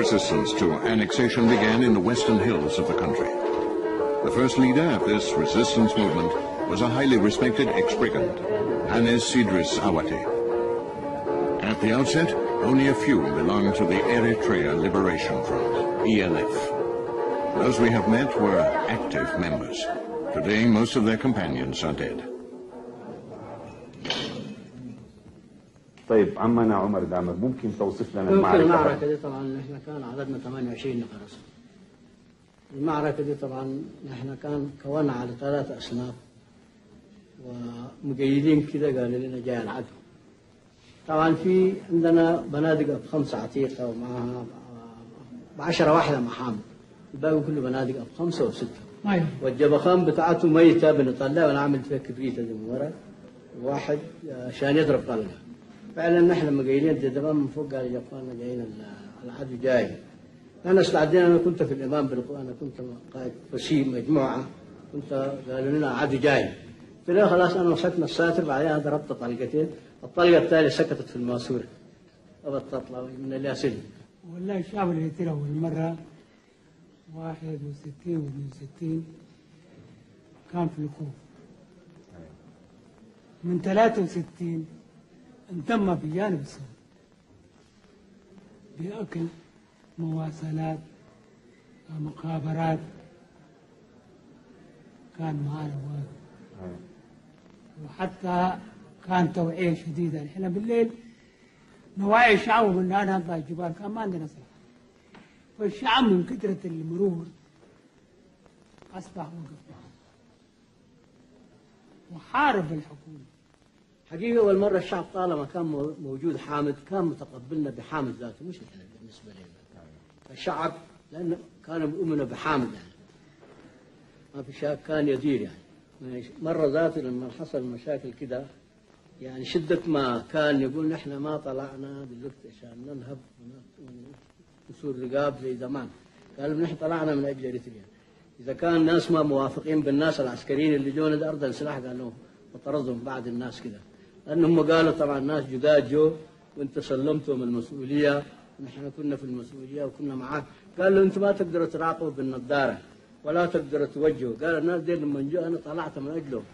resistance to annexation began in the western hills of the country. The first leader of this resistance movement was a highly respected ex-brigand, Anes Sidris Awate. At the outset, only a few belonged to the Eritrea Liberation Front, ELF. Those we have met were active members. Today, most of their companions are dead. طيب عمنا عمر دامر ممكن توصف لنا ممكن المعركة؟ المعركة دي طبعا إحنا كان عددنا 28 نفر المعركة دي طبعا إحنا كان كونا على ثلاثة أصناف ومقيدين كده قالوا لنا جاي العدو. طبعا في عندنا بنادق أب خمسة عتيقة ومعها بعشرة واحدة محامل الباقي كله بنادق أب خمسة وستة. والجبخان بتاعته ميتة بنطلعها ونعمل فيها كبريتة دي من ورا. واحد عشان يضرب طلقة فعلا نحن لما جايين الدمام من فوق قال يا اخوانا جايين العدو جاي. أنا استعدينا أنا كنت في الامام بالقوة أنا كنت قائد وسيم مجموعة كنت قالوا لنا العدو جاي. في خلاص أنا مسكنا الساتر بعدين ضربت طلقتين الطلقة الثانية سكتت في الماسورة. قبل تطلع من الياسين والله الشعب اللي قلت له اول مرة 61 و 62 كان في الكوف من 63 أنتم في جانب السعودي بأكل مواصلات مقابرات كان معانا وحتى كان توعية شديدة. نحن بالليل نوعي الشعب وقلنا أنا أطلع الجبال. كان ما عندنا سلاح فالشعب من كثرة المرور أصبح وقف وحارب الحكومة. حقيقة أول مرة الشعب طالما كان مو- موجود حامد كان متقبلنا بحامد ذاته مش إحنا بالنسبة لنا. الشعب لأنه كانوا بيؤمنوا بحامد. يعني ما في شاب كان يدير يعني. مرة ذاته لما حصل مشاكل كده يعني شدة ما كان يقول نحن ما طلعنا دلوقتي عشان ننهب ونسور رقاب زي زمان قالوا نحن طلعنا من أجل إريتريا إذا كان الناس ما موافقين بالناس العسكريين اللي جونا ده أرض السلاح قالوا وطردهم بعض الناس كده. لأنهم قالوا طبعا ناس جداد جو وأنت سلمتهم المسؤولية نحن كنا في المسؤولية وكنا معاك. قالوا أنتم ما تقدروا تراقبوا بالنظارة ولا تقدروا توجهوا. قال الناس دي لما جو أنا طلعت من أجلهم.